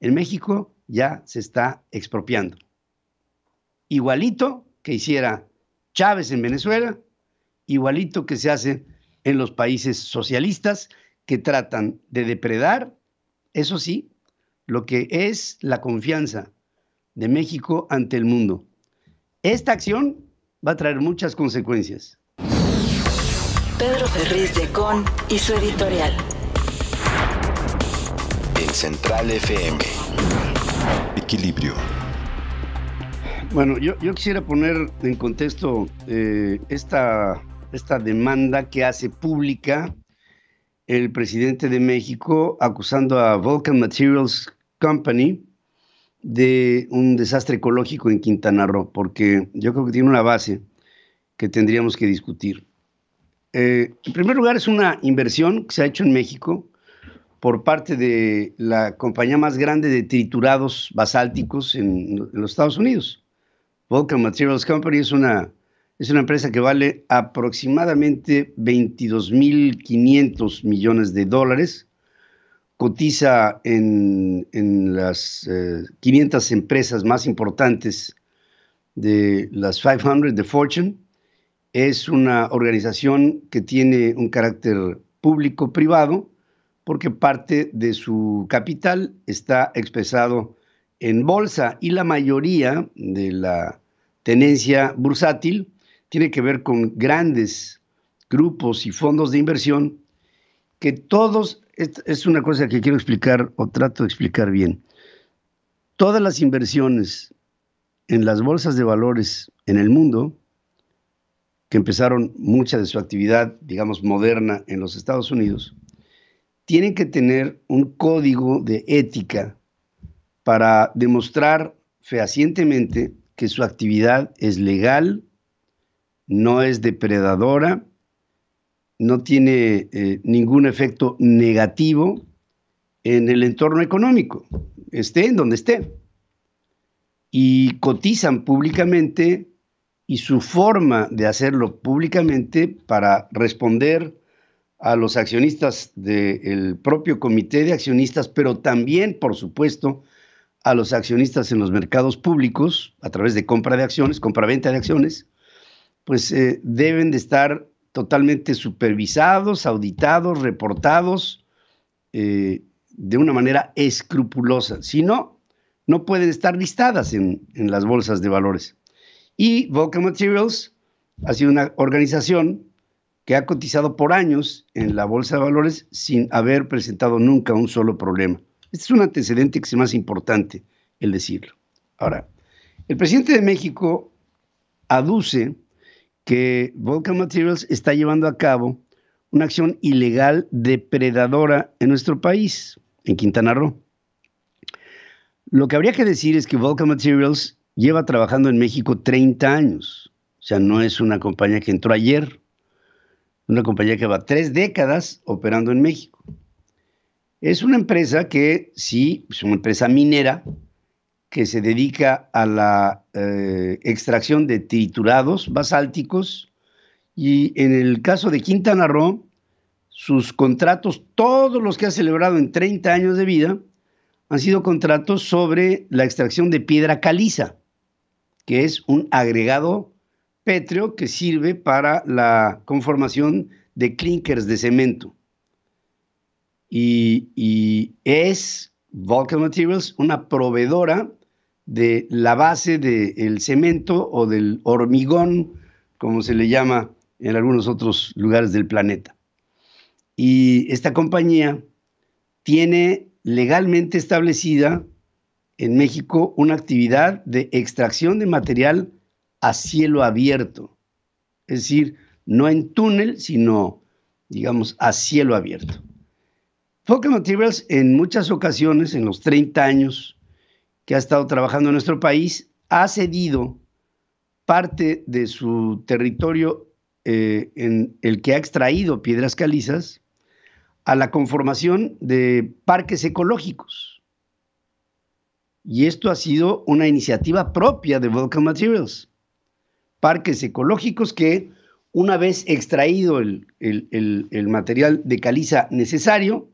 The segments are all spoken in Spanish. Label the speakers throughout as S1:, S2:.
S1: en México ya se está expropiando. Igualito que hiciera Chávez en Venezuela, igualito que se hace en los países socialistas que tratan de depredar, eso sí, lo que es la confianza de México ante el mundo. Esta acción va a traer muchas consecuencias.
S2: Pedro Ferriz de Con y su editorial.
S3: En Central FM. Equilibrio.
S1: Bueno, yo, quisiera poner en contexto eh, esta, esta demanda que hace pública el presidente de México acusando a Vulcan Materials Company de un desastre ecológico en Quintana Roo, porque yo creo que tiene una base que tendríamos que discutir. Eh, en primer lugar, es una inversión que se ha hecho en México por parte de la compañía más grande de triturados basálticos en, los Estados Unidos. Vulcan Materials Company es una, es una empresa que vale aproximadamente 22.500 millones de dólares. Cotiza en, las 500 eh, empresas más importantes de las 500 de Fortune. Es una organización que tiene un carácter público-privado porque parte de su capital está expresado en bolsa y la mayoría de la tenencia bursátil tiene que ver con grandes grupos y fondos de inversión que todos, es una cosa que quiero explicar o trato de explicar bien, todas las inversiones en las bolsas de valores en el mundo, que empezaron mucha de su actividad, digamos, moderna en los Estados Unidos, tienen que tener un código de ética para demostrar fehacientemente que su actividad es legal, no es depredadora, no tiene eh, ningún efecto negativo en el entorno económico, esté en donde esté. Y cotizan públicamente y su forma de hacerlo públicamente para responder a los accionistas del propio comité de accionistas, pero también, por supuesto, a los accionistas en los mercados públicos a través de compra de acciones, compra-venta de acciones, pues eh, deben de estar totalmente supervisados, auditados, reportados eh, de una manera escrupulosa. Si no, no pueden estar listadas en, en las bolsas de valores. Y Vulcan Materials ha sido una organización que ha cotizado por años en la Bolsa de Valores sin haber presentado nunca un solo problema. Este es un antecedente que es más importante el decirlo. Ahora, el presidente de México aduce que Vulcan Materials está llevando a cabo una acción ilegal depredadora en nuestro país, en Quintana Roo. Lo que habría que decir es que Vulcan Materials lleva trabajando en México 30 años. O sea, no es una compañía que entró ayer una compañía que va tres décadas operando en México. Es una empresa que sí, es una empresa minera que se dedica a la eh, extracción de triturados basálticos y en el caso de Quintana Roo, sus contratos, todos los que ha celebrado en 30 años de vida, han sido contratos sobre la extracción de piedra caliza, que es un agregado pétreo que sirve para la conformación de clinkers de cemento. Y, es Vulcan Materials una proveedora de la base del cemento o del hormigón, como se le llama en algunos otros lugares del planeta. Y esta compañía tiene legalmente establecida en México una actividad de extracción de material a cielo abierto, es decir, no en túnel, sino, digamos, a cielo abierto. Focus Materials en muchas ocasiones, en los 30 años que ha estado trabajando en nuestro país, ha cedido parte de su territorio eh, en el que ha extraído piedras calizas a la conformación de parques ecológicos. Y esto ha sido una iniciativa propia de Vulcan Materials parques ecológicos que una vez extraído el, material de caliza necesario,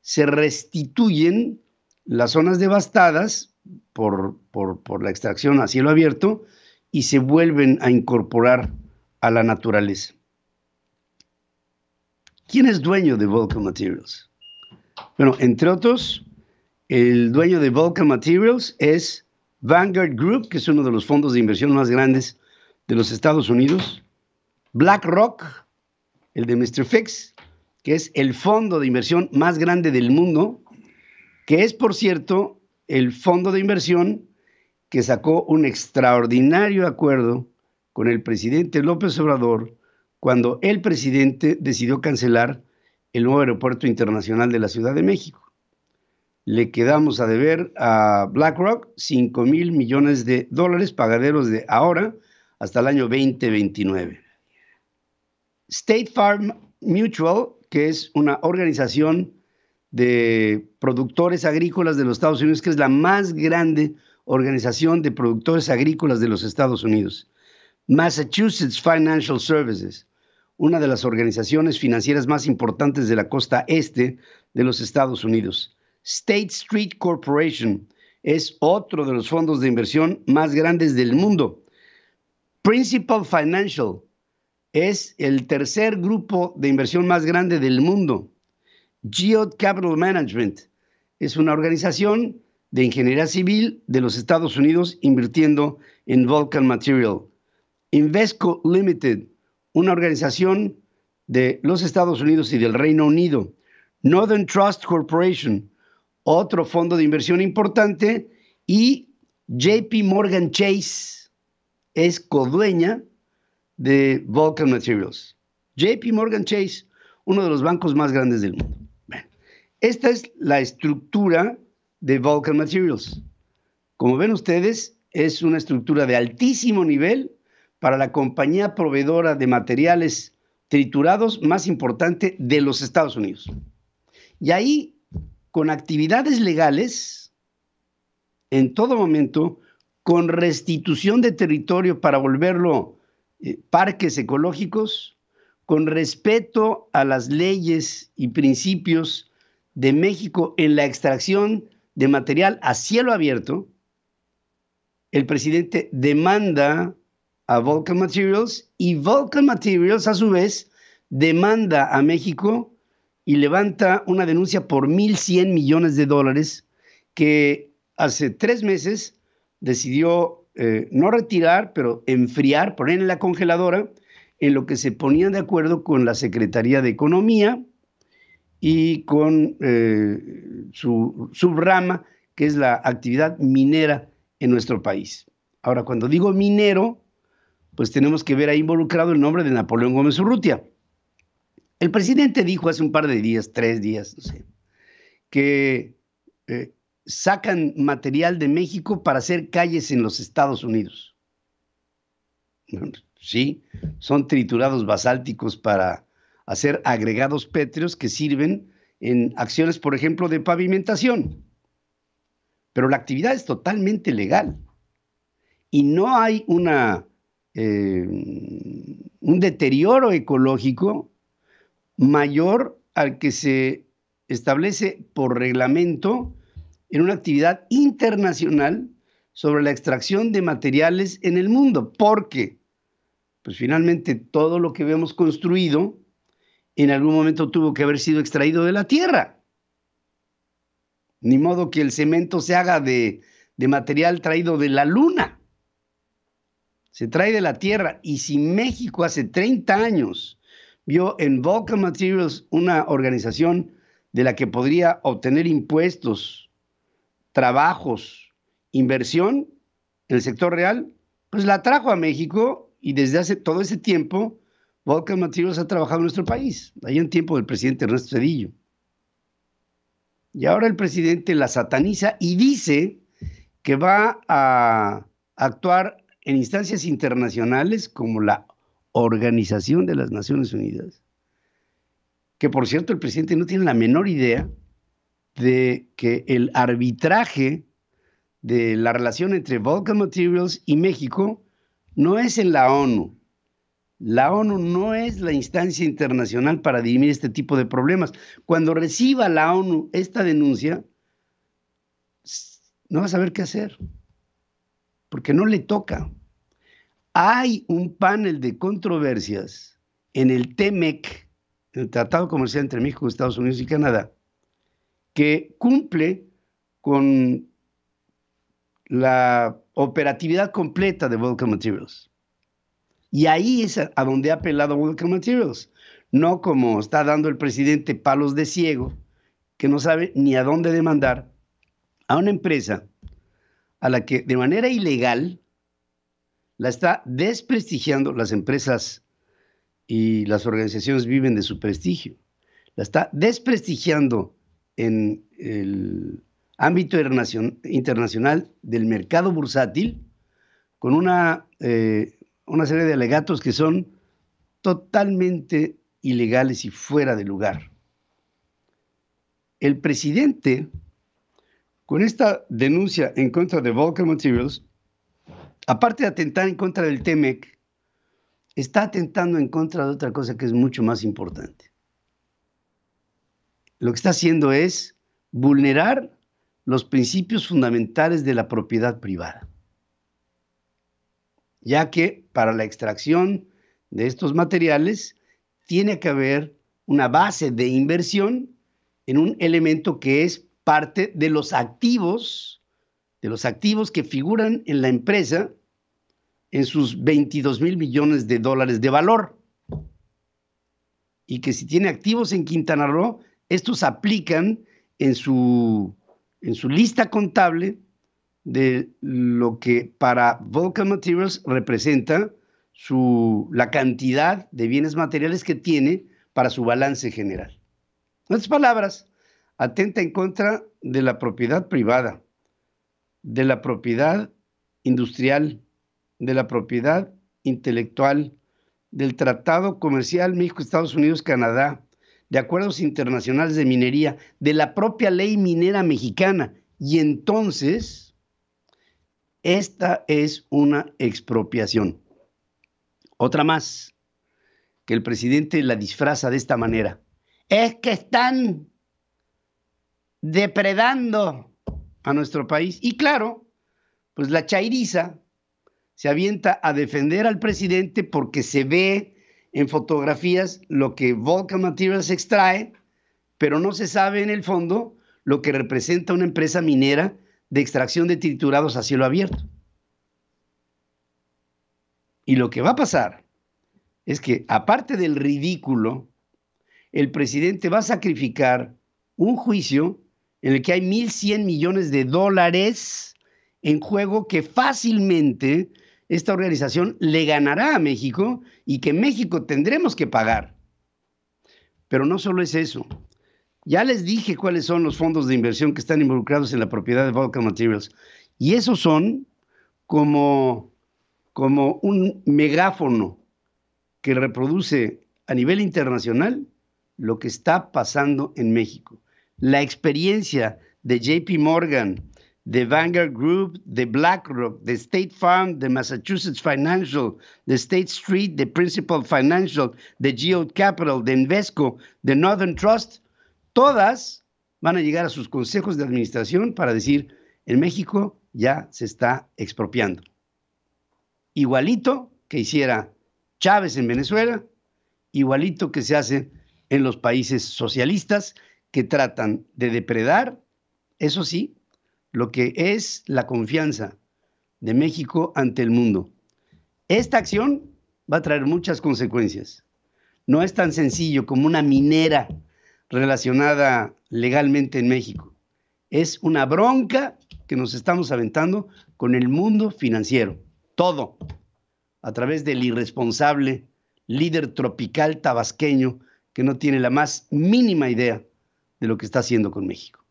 S1: se restituyen las zonas devastadas por, por, la extracción a cielo abierto y se vuelven a incorporar a la naturaleza. ¿Quién es dueño de Vulcan Materials? Bueno, entre otros, el dueño de Vulcan Materials es Vanguard Group, que es uno de los fondos de inversión más grandes de los Estados Unidos, BlackRock, el de Mr. Fix, que es el fondo de inversión más grande del mundo, que es, por cierto, el fondo de inversión que sacó un extraordinario acuerdo con el presidente López Obrador cuando el presidente decidió cancelar el nuevo aeropuerto internacional de la Ciudad de México. Le quedamos a deber a BlackRock 5 mil millones de dólares pagaderos de ahora hasta el año 2029. State Farm Mutual, que es una organización de productores agrícolas de los Estados Unidos, que es la más grande organización de productores agrícolas de los Estados Unidos. Massachusetts Financial Services, una de las organizaciones financieras más importantes de la costa este de los Estados Unidos. State Street Corporation es otro de los fondos de inversión más grandes del mundo. Principal Financial es el tercer grupo de inversión más grande del mundo. Geode Capital Management es una organización de ingeniería civil de los Estados Unidos invirtiendo en Vulcan Material. Invesco Limited, una organización de los Estados Unidos y del Reino Unido. Northern Trust Corporation, otro fondo de inversión importante. Y JP Morgan Chase es codueña de Vulcan Materials. JP Morgan Chase, uno de los bancos más grandes del mundo. esta es la estructura de Vulcan Materials. Como ven ustedes, es una estructura de altísimo nivel para la compañía proveedora de materiales triturados más importante de los Estados Unidos. Y ahí, con actividades legales, en todo momento, con restitución de territorio para volverlo eh, parques ecológicos, con respeto a las leyes y principios de México en la extracción de material a cielo abierto, el presidente demanda a Vulcan Materials y Vulcan Materials a su vez demanda a México y levanta una denuncia por 1.100 millones de dólares que hace tres meses decidió eh, no retirar, pero enfriar, poner en la congeladora, en lo que se ponían de acuerdo con la Secretaría de Economía, y con eh, su subrama, que es la actividad minera en nuestro país. Ahora, cuando digo minero, pues tenemos que ver ahí involucrado el nombre de Napoleón Gómez Urrutia. El presidente dijo hace un par de días, tres días, no sé, que eh, sacan material de México para hacer calles en los Estados Unidos. Sí, son triturados basálticos para hacer agregados pétreos que sirven en acciones, por ejemplo, de pavimentación. Pero la actividad es totalmente legal y no hay una, eh, un deterioro ecológico mayor al que se establece por reglamento en una actividad internacional sobre la extracción de materiales en el mundo, porque pues finalmente todo lo que vemos construido en algún momento tuvo que haber sido extraído de la tierra. Ni modo que el cemento se haga de, material traído de la luna. Se trae de la tierra. Y si México hace 30 años vio en Vulcan Materials una organización de la que podría obtener impuestos, trabajos, inversión en el sector real, pues la trajo a México y desde hace todo ese tiempo Vulcan Materials ha trabajado en nuestro país, ahí en tiempo del presidente Ernesto Cedillo. Y ahora el presidente la sataniza y dice que va a actuar en instancias internacionales como la Organización de las Naciones Unidas, que por cierto el presidente no tiene la menor idea de que el arbitraje de la relación entre Vulcan Materials y México no es en la ONU, la ONU no es la instancia internacional para dirimir este tipo de problemas. Cuando reciba la ONU esta denuncia, no va a saber qué hacer, porque no le toca. Hay un panel de controversias en el TEMEC, el Tratado Comercial entre México, Estados Unidos y Canadá, que cumple con la operatividad completa de Vulcan Materials. Y ahí es a, donde ha apelado Vulcan Materials, no como está dando el presidente palos de ciego, que no sabe ni a dónde demandar a una empresa a la que de manera ilegal la está desprestigiando las empresas y las organizaciones viven de su prestigio. La está desprestigiando en el ámbito internacional del mercado bursátil con una, eh, una serie de alegatos que son totalmente ilegales y fuera de lugar. El presidente, con esta denuncia en contra de Vulcan Materials, aparte de atentar en contra del TEMEC, está atentando en contra de otra cosa que es mucho más importante. Lo que está haciendo es vulnerar los principios fundamentales de la propiedad privada, ya que para la extracción de estos materiales tiene que haber una base de inversión en un elemento que es parte de los activos, de los activos que figuran en la empresa en sus 22 mil millones de dólares de valor. Y que si tiene activos en Quintana Roo, estos aplican en su en su lista contable de lo que para Vulcan Materials representa su, la cantidad de bienes materiales que tiene para su balance general. En otras palabras, atenta en contra de la propiedad privada, de la propiedad industrial, de la propiedad intelectual, del Tratado Comercial México-Estados Unidos-Canadá, de acuerdos internacionales de minería, de la propia ley minera mexicana. Y entonces, esta es una expropiación. Otra más, que el presidente la disfraza de esta manera. Es que están depredando a nuestro país. Y claro, pues la chairiza se avienta a defender al presidente porque se ve en fotografías lo que Vulcan Materials extrae, pero no se sabe en el fondo lo que representa una empresa minera de extracción de triturados a cielo abierto. Y lo que va a pasar es que, aparte del ridículo, el presidente va a sacrificar un juicio en el que hay 1.100 millones de dólares en juego que fácilmente esta organización le ganará a México y que México tendremos que pagar. Pero no solo es eso. Ya les dije cuáles son los fondos de inversión que están involucrados en la propiedad de Vulcan Materials. Y esos son como, como un megáfono que reproduce a nivel internacional lo que está pasando en México. La experiencia de JP Morgan, the Vanguard Group, the BlackRock, the State Farm, the Massachusetts Financial, the State Street, the Principal Financial, the Geo Capital, the Invesco, the Northern Trust, todas van a llegar a sus consejos de administración para decir, en México ya se está expropiando. Igualito que hiciera Chávez en Venezuela, igualito que se hace en los países socialistas que tratan de depredar, eso sí, lo que es la confianza de México ante el mundo. Esta acción va a traer muchas consecuencias. No es tan sencillo como una minera relacionada legalmente en México. Es una bronca que nos estamos aventando con el mundo financiero. Todo. A través del irresponsable líder tropical tabasqueño que no tiene la más mínima idea de lo que está haciendo con México.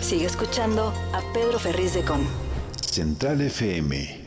S2: Sigue escuchando a Pedro Ferriz de Con.
S3: Central FM.